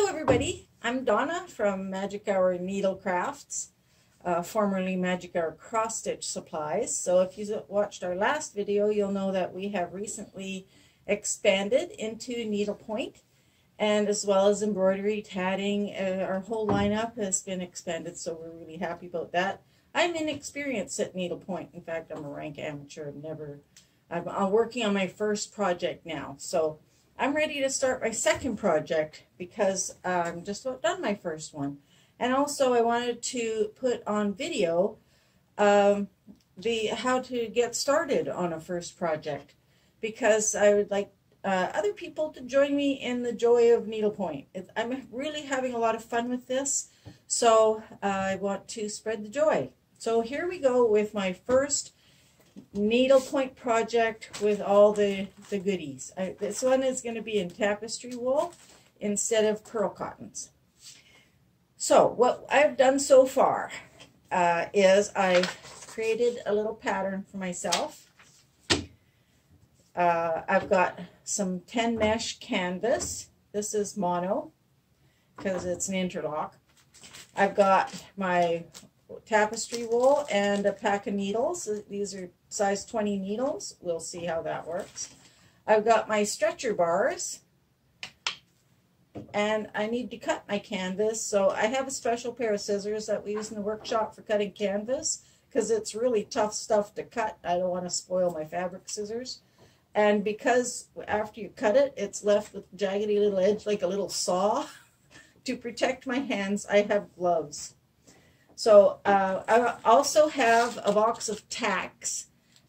Hello everybody, I'm Donna from Magic Hour Needle Crafts, uh, formerly Magic Hour Cross Stitch Supplies. So if you watched our last video, you'll know that we have recently expanded into needlepoint and as well as embroidery, tatting, uh, our whole lineup has been expanded, so we're really happy about that. I'm inexperienced at needlepoint. In fact, I'm a rank amateur. I've never, I'm, I'm working on my first project now. So I'm ready to start my second project because I'm just about done my first one. And also I wanted to put on video um, the how to get started on a first project because I would like uh, other people to join me in the joy of needlepoint. I'm really having a lot of fun with this, so uh, I want to spread the joy. So here we go with my first needlepoint project with all the, the goodies. I, this one is going to be in tapestry wool instead of pearl cottons. So what I've done so far uh, is I've created a little pattern for myself. Uh, I've got some 10 mesh canvas. This is mono because it's an interlock. I've got my tapestry wool and a pack of needles. These are size 20 needles. We'll see how that works. I've got my stretcher bars and I need to cut my canvas. So I have a special pair of scissors that we use in the workshop for cutting canvas because it's really tough stuff to cut. I don't want to spoil my fabric scissors. And because after you cut it, it's left with jaggedy little edge like a little saw. to protect my hands, I have gloves. So uh, I also have a box of tacks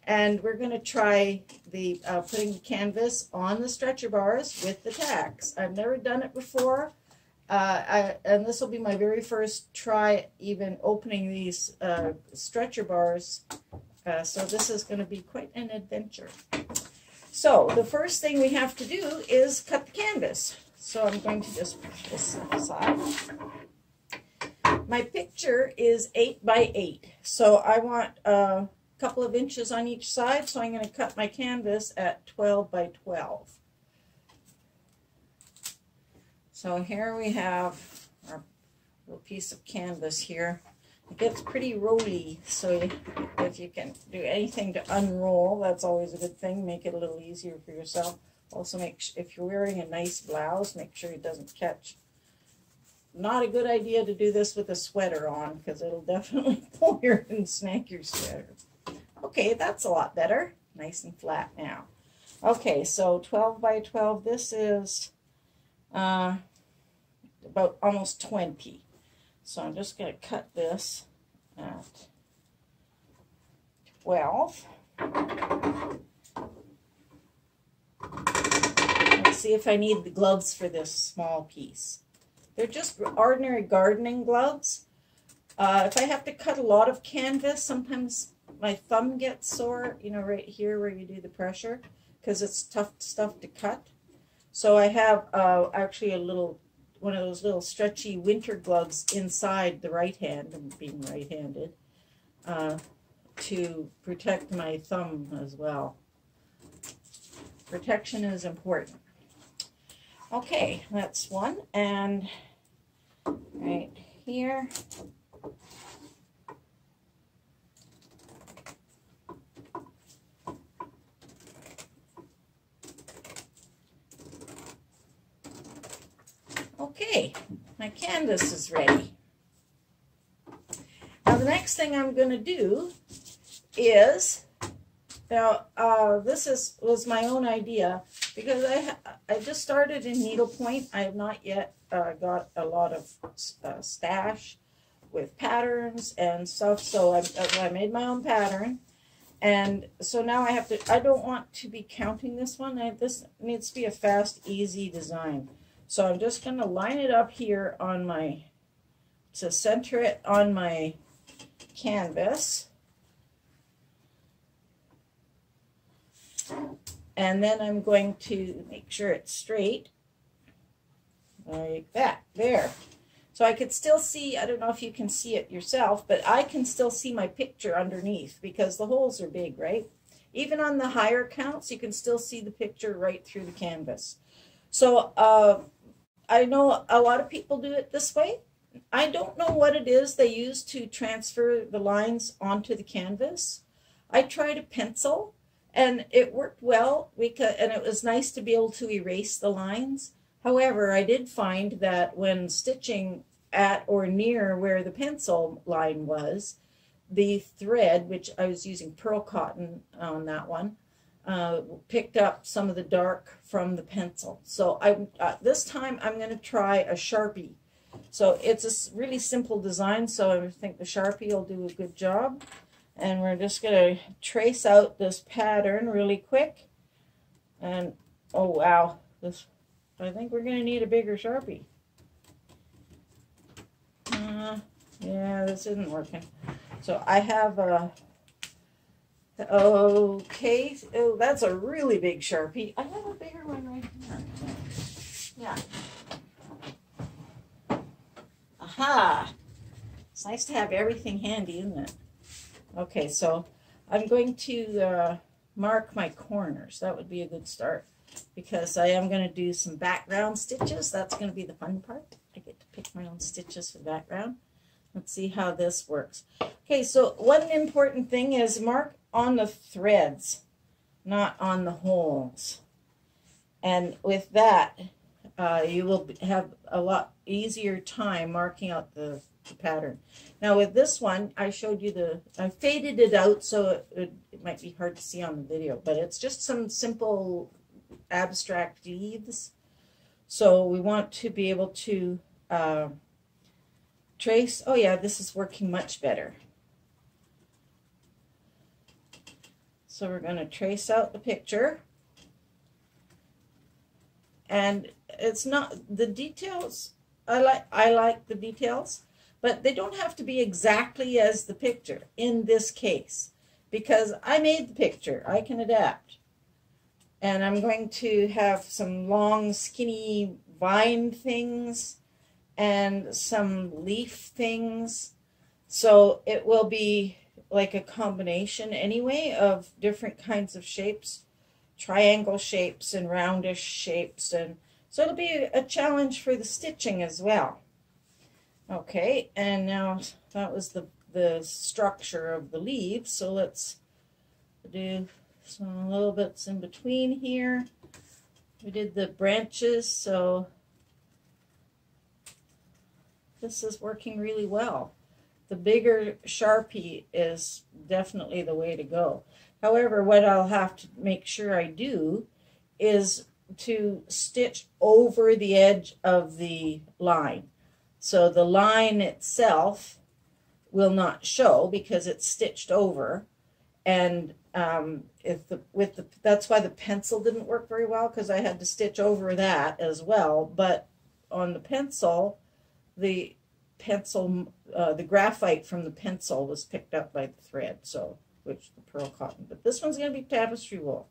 and we're going to try the uh, putting the canvas on the stretcher bars with the tacks. I've never done it before. Uh, I, and this will be my very first try even opening these uh, stretcher bars. Uh, so this is going to be quite an adventure. So the first thing we have to do is cut the canvas. So I'm going to just push this aside. My picture is 8 by 8. So I want uh, couple of inches on each side, so I'm going to cut my canvas at 12 by 12. So here we have our little piece of canvas here. It gets pretty rolly, so if you can do anything to unroll, that's always a good thing. Make it a little easier for yourself. Also, make if you're wearing a nice blouse, make sure it doesn't catch. Not a good idea to do this with a sweater on, because it'll definitely pull your and snag your sweater. Okay, that's a lot better. Nice and flat now. Okay, so 12 by 12, this is uh, about almost 20. So I'm just going to cut this at 12. Let's see if I need the gloves for this small piece. They're just ordinary gardening gloves. Uh, if I have to cut a lot of canvas, sometimes my thumb gets sore, you know, right here where you do the pressure, because it's tough stuff to cut. So I have uh, actually a little, one of those little stretchy winter gloves inside the right hand, and being right-handed, uh, to protect my thumb as well. Protection is important. Okay, that's one, and right here, Okay, my canvas is ready. Now the next thing I'm going to do is, now uh, this is was my own idea because I I just started in needlepoint. I have not yet uh, got a lot of uh, stash with patterns and stuff. So I, I made my own pattern. And so now I have to, I don't want to be counting this one. I, this needs to be a fast, easy design. So I'm just going to line it up here on my, to center it on my canvas. And then I'm going to make sure it's straight, like that, there. So I could still see, I don't know if you can see it yourself, but I can still see my picture underneath because the holes are big, right? Even on the higher counts, you can still see the picture right through the canvas. So uh, I know a lot of people do it this way. I don't know what it is they use to transfer the lines onto the canvas. I tried a pencil and it worked well because and it was nice to be able to erase the lines. However, I did find that when stitching at or near where the pencil line was, the thread, which I was using pearl cotton on that one, uh, picked up some of the dark from the pencil. So I uh, this time I'm going to try a Sharpie. So it's a really simple design, so I think the Sharpie will do a good job. And we're just going to trace out this pattern really quick. And, oh wow, this I think we're going to need a bigger Sharpie. Uh, yeah, this isn't working. So I have a, okay, oh, that's a really big Sharpie. I have a bigger one right here. Yeah. Aha! It's nice to have everything handy, isn't it? Okay, so I'm going to uh, mark my corners. That would be a good start because I am going to do some background stitches. That's going to be the fun part. I get to pick my own stitches for background. Let's see how this works. Okay, so one important thing is mark on the threads, not on the holes. And with that, uh, you will have a lot easier time marking out the, the, pattern. Now with this one, I showed you the, I faded it out so it, it might be hard to see on the video, but it's just some simple abstract leaves. So we want to be able to uh, trace. Oh yeah, this is working much better. So we're going to trace out the picture. And it's not, the details, I like, I like the details, but they don't have to be exactly as the picture in this case, because I made the picture. I can adapt. And I'm going to have some long, skinny vine things and some leaf things. So it will be like a combination anyway of different kinds of shapes, triangle shapes and roundish shapes. And so it'll be a challenge for the stitching as well. Okay, and now that was the, the structure of the leaves. So let's do some little bits in between here. We did the branches, so this is working really well. The bigger Sharpie is definitely the way to go. However, what I'll have to make sure I do is to stitch over the edge of the line. So the line itself will not show because it's stitched over. And um, if the with the that's why the pencil didn't work very well because I had to stitch over that as well. But on the pencil, the pencil, uh, the graphite from the pencil was picked up by the thread, so which the pearl cotton. But this one's going to be tapestry wool.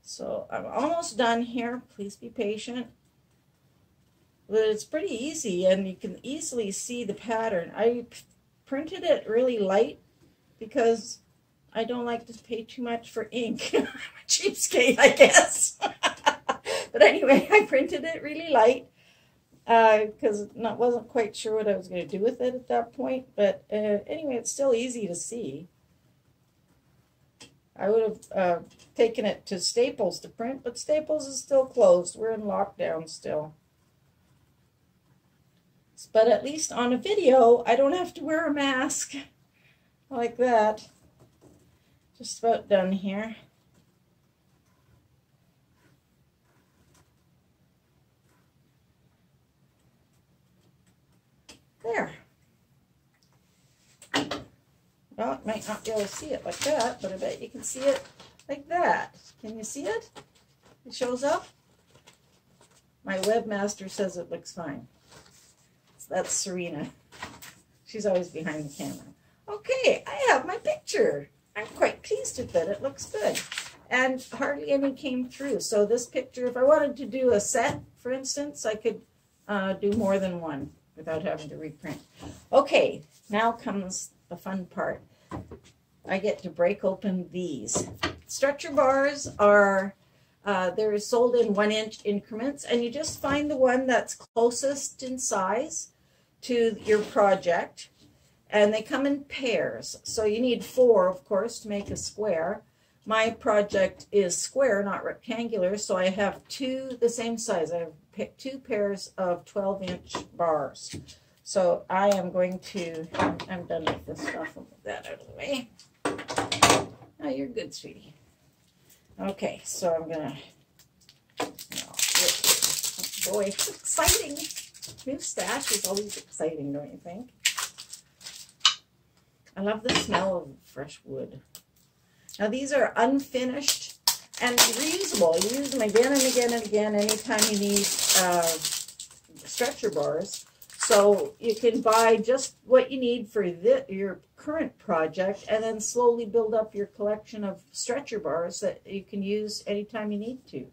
So I'm almost done here. Please be patient. But it's pretty easy, and you can easily see the pattern. I printed it really light because I don't like to pay too much for ink. Cheapskate, I guess. but anyway, I printed it really light because uh, I wasn't quite sure what I was going to do with it at that point. But uh, anyway, it's still easy to see. I would have uh, taken it to Staples to print, but Staples is still closed. We're in lockdown still. But at least on a video, I don't have to wear a mask like that. Just about done here. There. Well, it might not be able to see it like that, but I bet you can see it like that. Can you see it? It shows up. My webmaster says it looks fine. So that's Serena. She's always behind the camera. Okay, I have my picture. I'm quite pleased with it. It looks good. And hardly any came through. So this picture, if I wanted to do a set, for instance, I could uh, do more than one without having to reprint. Okay, now comes the fun part. I get to break open these. Stretcher bars are Uh, they're sold in one inch increments, and you just find the one that's closest in size to your project. And they come in pairs. So you need four, of course, to make a square. My project is square, not rectangular, so I have two the same size. I have two pairs of 12 inch bars. So I am going to, I'm done with this stuff. I'll move that out of the way. Oh, you're good, sweetie. Okay, so I'm gonna, oh, boy, it's exciting. New stash is always exciting, don't you think? I love the smell of fresh wood. Now these are unfinished and reusable. You use them again and again and again anytime you need uh, stretcher bars. So you can buy just what you need for your current project and then slowly build up your collection of stretcher bars that you can use anytime you need to.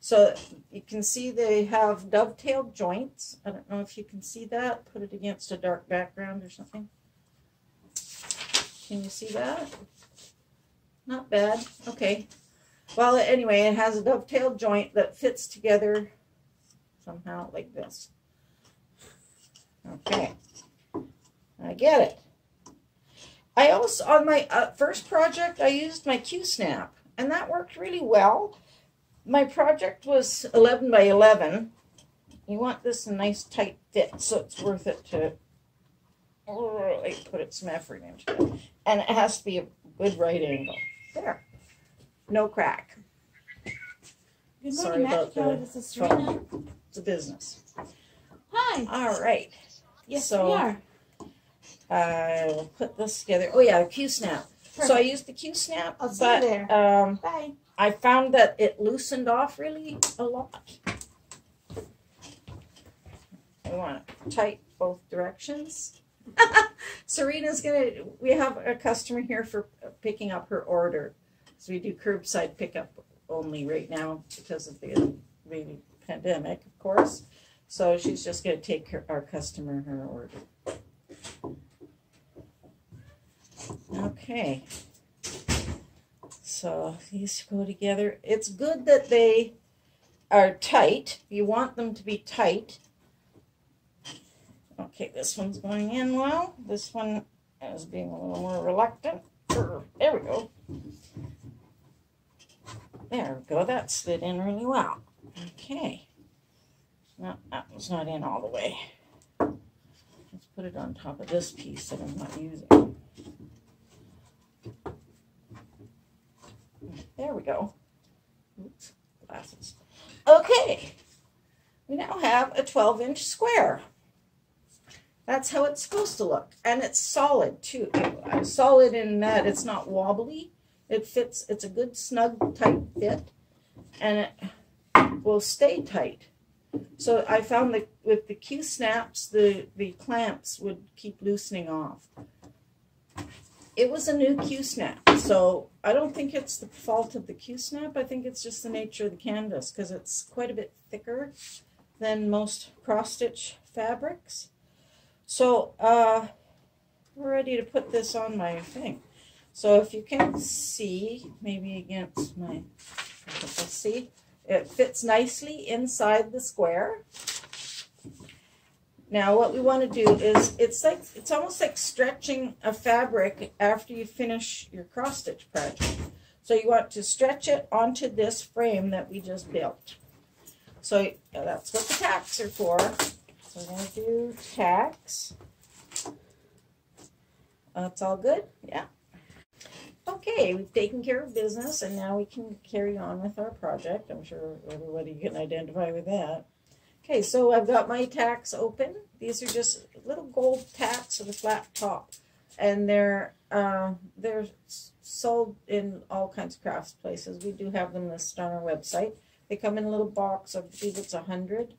So you can see they have dovetailed joints. I don't know if you can see that. Put it against a dark background or something. Can you see that? Not bad. Okay. Well, anyway, it has a dovetail joint that fits together somehow like this. Okay. I get it. I also, on my uh, first project, I used my Q-snap, and that worked really well. My project was 11 by 11. You want this a nice tight fit, so it's worth it to really put it some effort into it. And it has to be a good right angle. There. No crack. Good morning, Sorry Matt. about the is Serena? It's a business. Hi. All right. Yes, so- we are. I will put this together. Oh yeah, Q-snap. So I used the Q-snap, I'll see you but there. um, Bye. I found that it loosened off really a lot. I want it tight both directions. Serena's gonna, we have a customer here for picking up her order. So we do curbside pickup only right now because of the, the pandemic, of course. So she's just gonna take her, our customer her order. Okay. So these go together. It's good that they are tight. You want them to be tight. Okay, this one's going in well. This one is being a little more reluctant. There we go. There we go. That slid in really well. Okay. That was not in all the way. Let's put it on top of this piece that I'm not using. There we go. Oops, glasses. Okay, we now have a 12 inch square. That's how it's supposed to look. And it's solid too. Uh, Solid in that it's not wobbly. It fits, it's a good snug tight fit and it will stay tight. So I found that with the Q snaps, the, the clamps would keep loosening off it was a new Q snap, so I don't think it's the fault of the Q snap. I think it's just the nature of the canvas because it's quite a bit thicker than most cross stitch fabrics. So uh, we're ready to put this on my thing. So if you can see, maybe against my, let's see, it fits nicely inside the square. Now what we want to do is, it's like, it's almost like stretching a fabric after you finish your cross stitch project. So you want to stretch it onto this frame that we just built. So that's what the tacks are for. So we're going to do tacks. That's all good? Yeah. Okay, we've taken care of business and now we can carry on with our project. I'm sure everybody can identify with that. Okay, so I've got my tacks open. These are just little gold tacks with a flat top. And they're uh, they're sold in all kinds of crafts places. We do have them listed on our website. They come in a little box. I believe it's a hundred.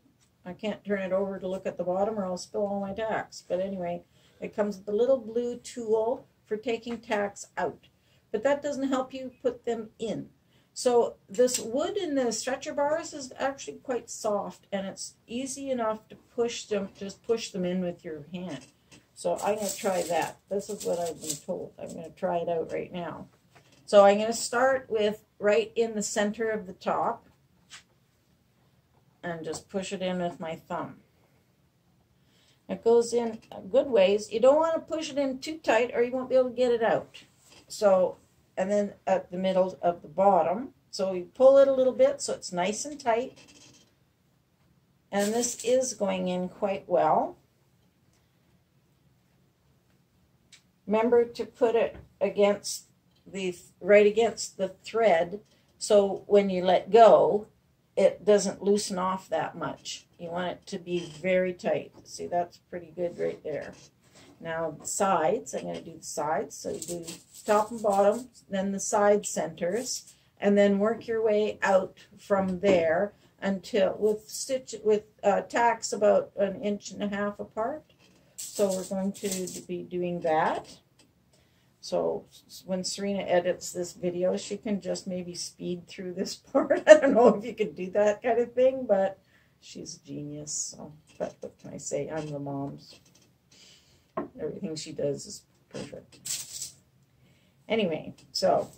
I can't turn it over to look at the bottom or I'll spill all my tacks. But anyway, it comes with a little blue tool for taking tacks out. But that doesn't help you put them in. So this wood in the stretcher bars is actually quite soft and it's easy enough to push them, just push them in with your hand. So I'm going to try that. This is what I've been told. I'm going to try it out right now. So I'm going to start with right in the center of the top and just push it in with my thumb. It goes in a good ways. You don't want to push it in too tight or you won't be able to get it out. So, and then at the middle of the bottom. So you pull it a little bit so it's nice and tight. And this is going in quite well. Remember to put it against the right against the thread so when you let go it doesn't loosen off that much you want it to be very tight see that's pretty good right there now the sides i'm going to do the sides so you do top and bottom then the side centers and then work your way out from there until with stitch with uh, tacks about an inch and a half apart so we're going to be doing that so when Serena edits this video, she can just maybe speed through this part. I don't know if you can do that kind of thing, but she's a genius. So, but what can I say? I'm the mom's. Everything she does is perfect. Anyway, so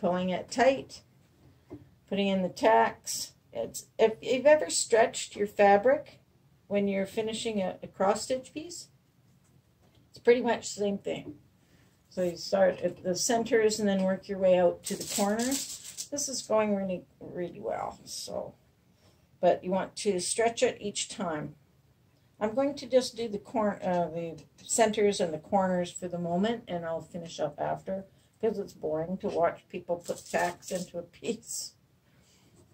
pulling it tight, putting in the tacks. It's if you've ever stretched your fabric when you're finishing a, a cross stitch piece, it's pretty much the same thing. So you start at the centers and then work your way out to the corners. This is going really, really well. So, but you want to stretch it each time. I'm going to just do the cor uh, the centers and the corners for the moment, and I'll finish up after because it's boring to watch people put tacks into a piece.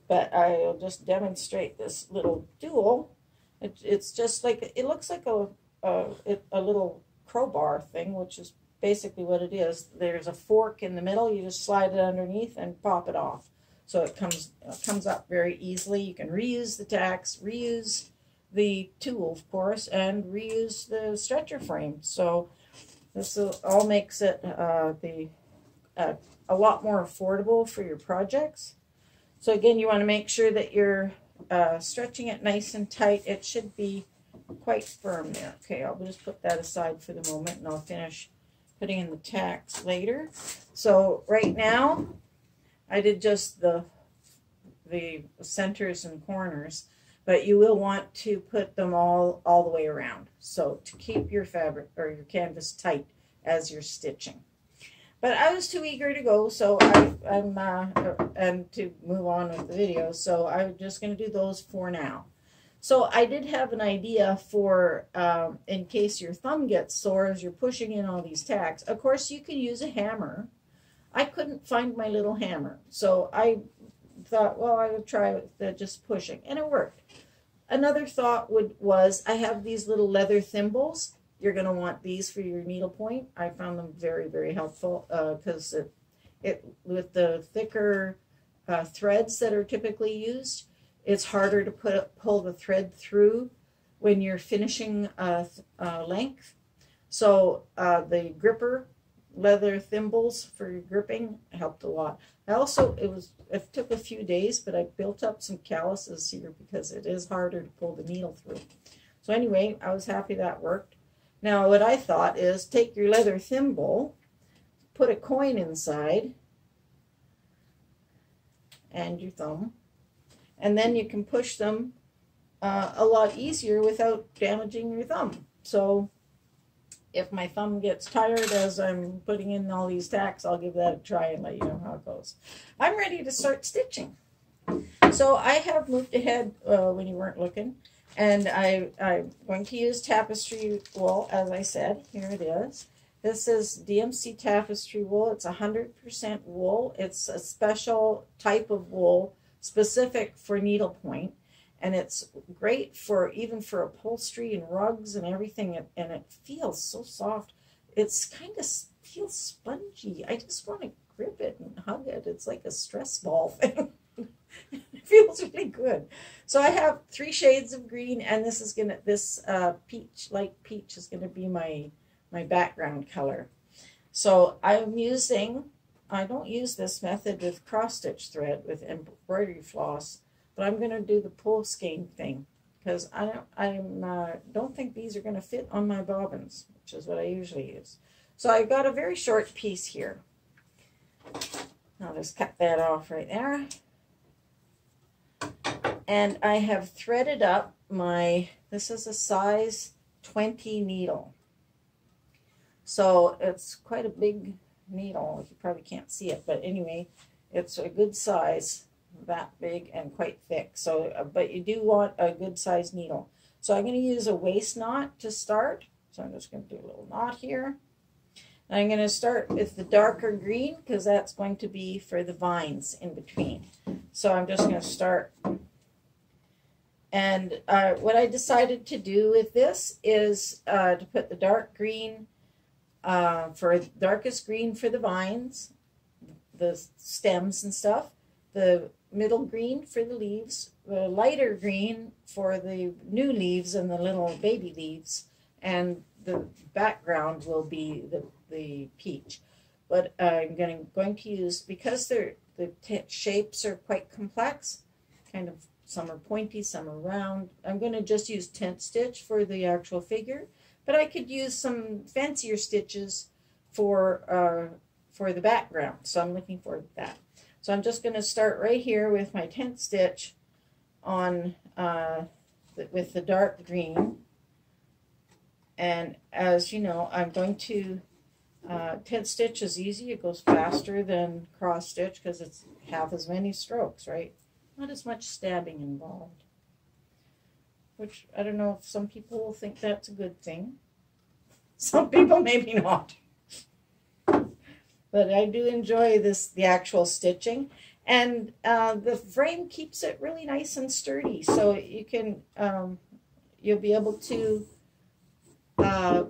But I'll just demonstrate this little dual. It, it's just like it looks like a a, a little crowbar thing, which is basically what it is. There's a fork in the middle. You just slide it underneath and pop it off. So it comes it comes up very easily. You can reuse the tacks, reuse the tool, of course, and reuse the stretcher frame. So this all makes it uh, the uh, a lot more affordable for your projects. So again, you want to make sure that you're uh, stretching it nice and tight. It should be quite firm there. Okay, I'll just put that aside for the moment and I'll finish putting in the tacks later. So right now, I did just the the centers and corners, but you will want to put them all all the way around. So to keep your fabric or your canvas tight as you're stitching. But I was too eager to go, so I, am uh, and to move on with the video. So I'm just going to do those for now. So I did have an idea for, um, in case your thumb gets sore as you're pushing in all these tacks. Of course, you can use a hammer. I couldn't find my little hammer. So I thought, well, I would try the just pushing. And it worked. Another thought would was I have these little leather thimbles. You're going to want these for your needlepoint. I found them very, very helpful because uh, it, it with the thicker uh, threads that are typically used, it's harder to put pull the thread through when you're finishing a, a length. So uh, the gripper leather thimbles for your gripping helped a lot. I also, it was, it took a few days, but I built up some calluses here because it is harder to pull the needle through. So anyway, I was happy that worked. Now what I thought is take your leather thimble, put a coin inside, and your thumb, and then you can push them uh, a lot easier without damaging your thumb. So if my thumb gets tired as I'm putting in all these tacks, I'll give that a try and let you know how it goes. I'm ready to start stitching. So I have moved ahead uh, when you weren't looking, and I, I'm going to use tapestry wool, as I said. Here it is. This is DMC tapestry wool. It's 100% wool. It's a special type of wool specific for needlepoint and it's great for even for upholstery and rugs and everything and it feels so soft. It's kind of feels spongy. I just want to grip it and hug it. It's like a stress ball thing. It feels really good. So i have three shades of green and this is gonna this uh, peach light peach is gonna be my my background color. So i'm using I don't use this method with cross stitch thread with embroidery floss, but I'm going to do the pull skein thing because I don't, I'm, uh, don't think these are going to fit on my bobbins, which is what I usually use. So I've got a very short piece here. I'll just cut that off right there. And I have threaded up my, this is a size 20 needle. So it's quite a big needle. You probably can't see it, but anyway, it's a good size, that big and quite thick. So, uh, but you do want a good size needle. So I'm going to use a waste knot to start. So I'm just going to do a little knot here. And I'm going to start with the darker green because that's going to be for the vines in between. So I'm just going to start. And uh, what I decided to do with this is uh, to put the dark green uh, for darkest green for the vines, the stems and stuff, the middle green for the leaves, the lighter green for the new leaves and the little baby leaves, and the background will be the, the peach. But I'm going, going to use, because they're, the shapes are quite complex, kind of some are pointy, some are round, I'm going to just use tent stitch for the actual figure. But I could use some fancier stitches for, uh, for the background. So I'm looking to that. So I'm just going to start right here with my tent stitch on uh, the, with the dark green. And as you know, I'm going to, uh, tent stitch is easy. It goes faster than cross stitch because it's half as many strokes, right? Not as much stabbing involved which I don't know if some people will think that's a good thing. Some people maybe not. But I do enjoy this, the actual stitching. And uh, the frame keeps it really nice and sturdy. So you can, um, you'll be able to uh,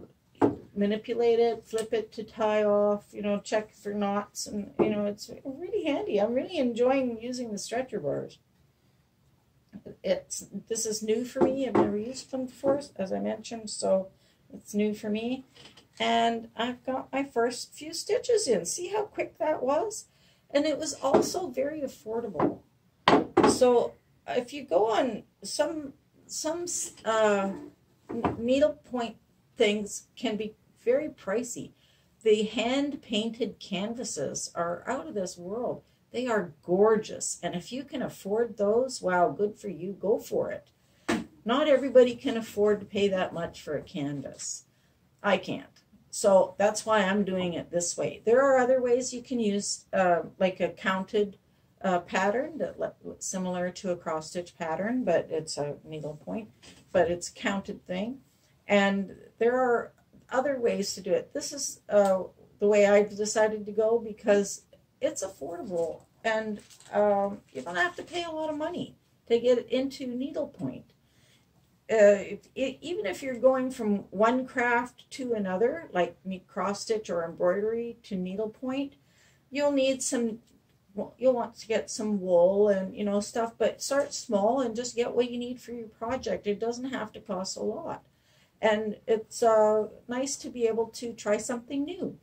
manipulate it, flip it to tie off, you know, check for knots. And, you know, it's really handy. I'm really enjoying using the stretcher bars it's this is new for me. I've never used them before, as I mentioned, so it's new for me. And I've got my first few stitches in. See how quick that was? And it was also very affordable. So if you go on some some uh, needlepoint things can be very pricey. The hand painted canvases are out of this world. They are gorgeous. And if you can afford those, wow, good for you. Go for it. Not everybody can afford to pay that much for a canvas. I can't. So that's why I'm doing it this way. There are other ways you can use uh, like a counted uh, pattern that similar to a cross stitch pattern, but it's a needle point, but it's a counted thing. And there are other ways to do it. This is uh, the way I've decided to go because it's affordable and um, you don't have to pay a lot of money to get it into needlepoint. Uh, it, even if you're going from one craft to another, like cross stitch or embroidery to needlepoint, you'll need some. You'll want to get some wool and you know stuff, but start small and just get what you need for your project. It doesn't have to cost a lot, and it's uh, nice to be able to try something new.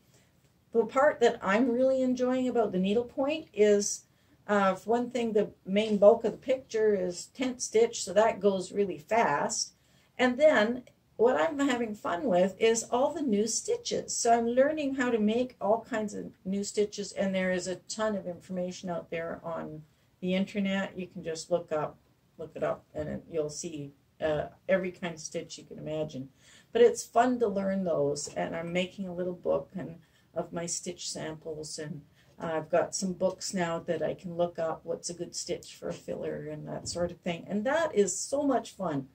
The part that I'm really enjoying about the needlepoint is, uh, for one thing, the main bulk of the picture is tent stitch, so that goes really fast. And then what I'm having fun with is all the new stitches. So I'm learning how to make all kinds of new stitches, and there is a ton of information out there on the internet. You can just look up, look it up, and you'll see uh, every kind of stitch you can imagine. But it's fun to learn those, and I'm making a little book, and of my stitch samples and I've got some books now that I can look up what's a good stitch for a filler and that sort of thing. And that is so much fun.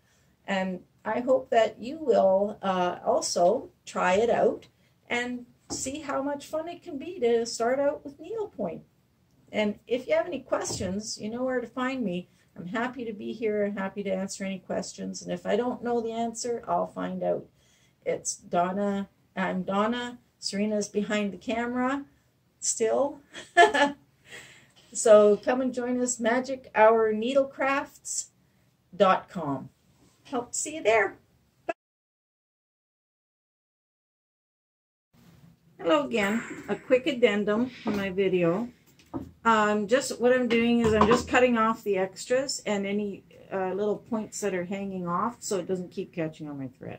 And I hope that you will uh, also try it out and see how much fun it can be to start out with needlepoint. And if you have any questions, you know where to find me. I'm happy to be here and happy to answer any questions. And if I don't know the answer, I'll find out. It's Donna. I'm Donna Serena's behind the camera still. so come and join us, magichourneedlecrafts.com. Hope to see you there. Hello again. A quick addendum to my video. Um, just what I'm doing is I'm just cutting off the extras and any uh, little points that are hanging off so it doesn't keep catching on my thread.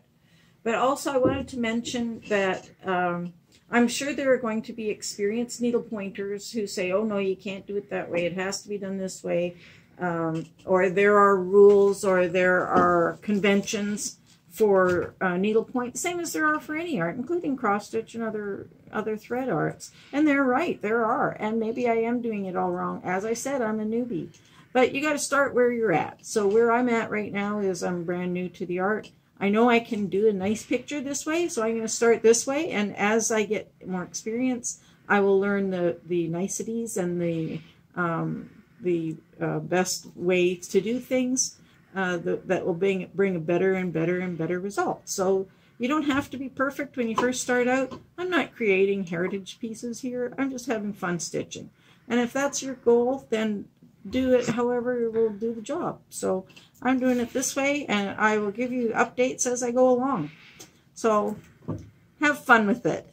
But also I wanted to mention that um, I'm sure there are going to be experienced needle pointers who say, oh, no, you can't do it that way. It has to be done this way. Um, or there are rules or there are conventions for uh, needlepoint, same as there are for any art, including cross stitch and other other thread arts. And they're right, there are. And maybe I am doing it all wrong. As I said, I'm a newbie. But you got to start where you're at. So where I'm at right now is I'm brand new to the art. I know I can do a nice picture this way, so I'm going to start this way. And as I get more experience, I will learn the, the niceties and the, um, the uh, best way to do things uh, the, that will bring, bring a better and better and better result. So you don't have to be perfect when you first start out. I'm not creating heritage pieces here. I'm just having fun stitching. And if that's your goal, then do it however will do the job. So I'm doing it this way and I will give you updates as I go along. So have fun with it.